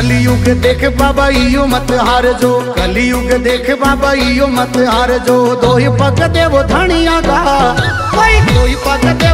कलयुग देख बाबा इो मत हार जो कलयुग देख बाबा इो मत हार जो दोही पग देव धनिया का दोही पग देव